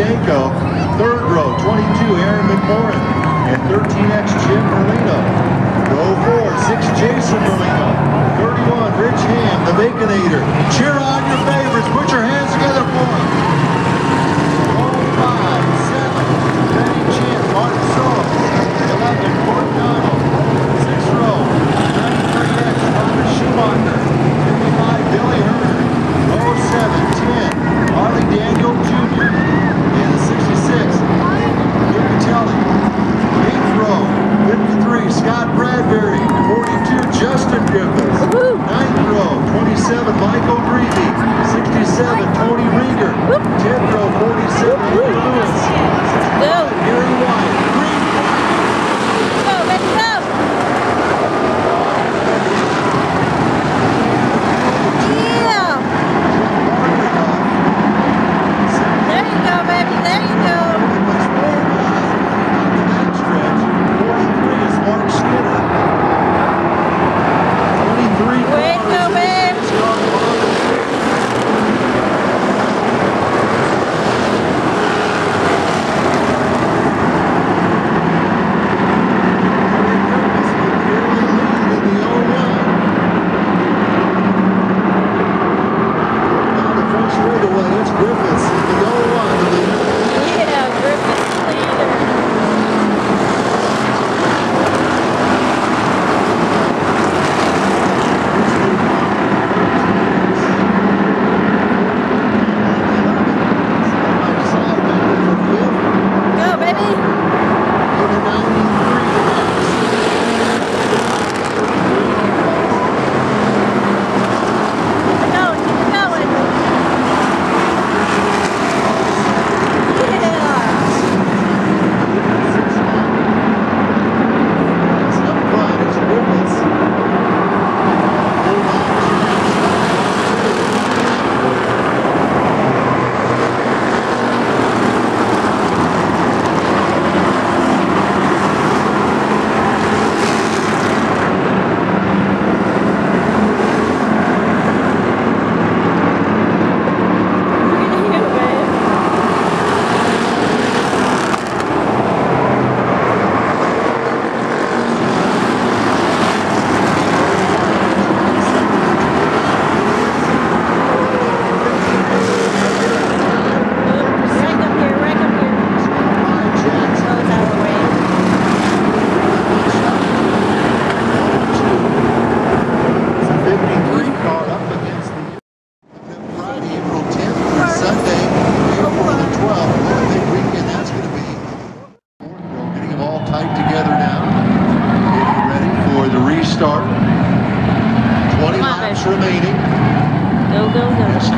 Danko. Third row, 22, Aaron McMorrin. And 13X, Jim Merlino. Row 4, 6, Jason Merlino. 31, Rich Ham, the Baconator. Cheer on your favorites. Put your hands together for them. Row 5, 7, 11, 6 row, 93X, Thomas Schumacher.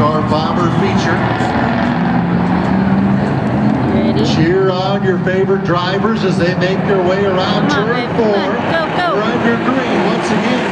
NASCAR Bomber feature. Ready? Cheer on your favorite drivers as they make their way around turn four. Go, go. We're under green once again.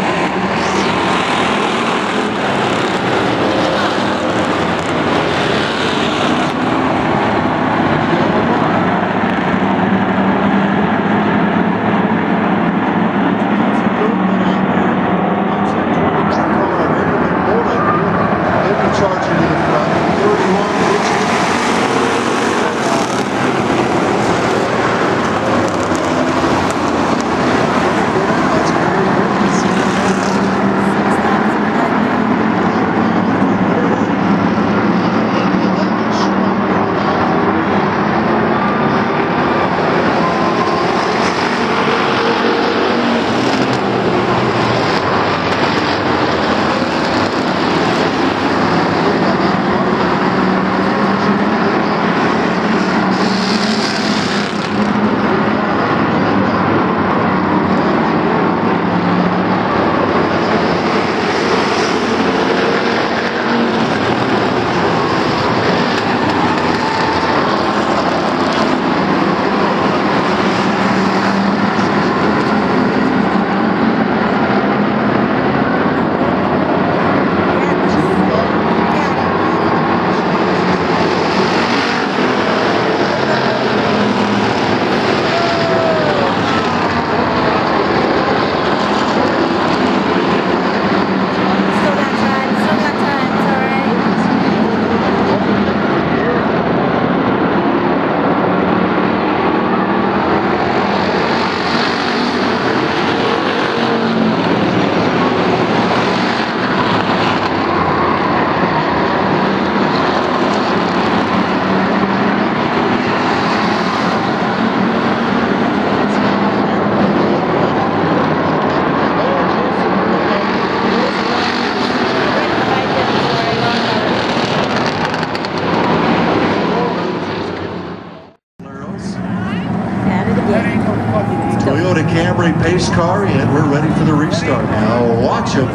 watch them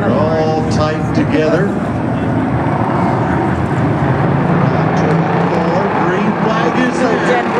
They're all tight together. Four, green flag is there.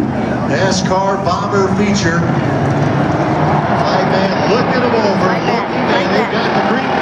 NASCAR Bomber feature. Five man looking him over, looking, and they've got the green